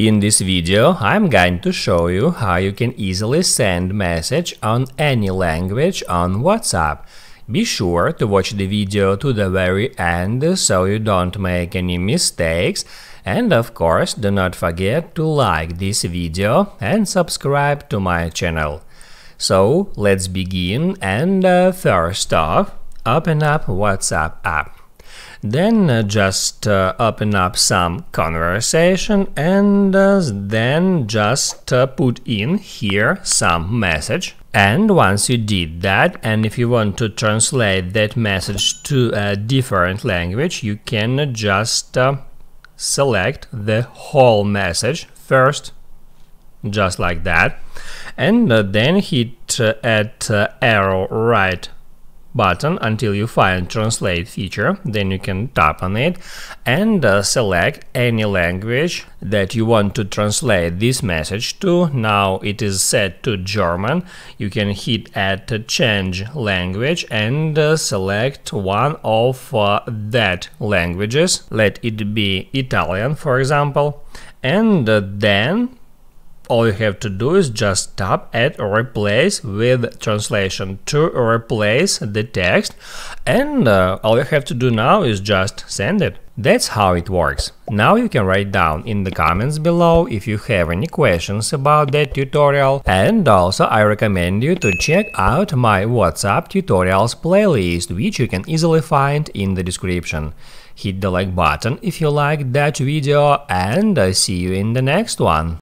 In this video I'm going to show you how you can easily send message on any language on WhatsApp. Be sure to watch the video to the very end so you don't make any mistakes and of course do not forget to like this video and subscribe to my channel. So let's begin and uh, first off open up WhatsApp app. Then uh, just uh, open up some conversation and uh, then just uh, put in here some message. And once you did that, and if you want to translate that message to a different language, you can just uh, select the whole message first, just like that, and uh, then hit add arrow right button until you find translate feature then you can tap on it and uh, select any language that you want to translate this message to. Now it is set to German. You can hit add change language and uh, select one of uh, that languages. Let it be Italian for example. And uh, then all you have to do is just tap add or replace with translation to replace the text and uh, all you have to do now is just send it. That's how it works. Now you can write down in the comments below if you have any questions about that tutorial and also I recommend you to check out my WhatsApp tutorials playlist which you can easily find in the description. Hit the like button if you liked that video and I see you in the next one.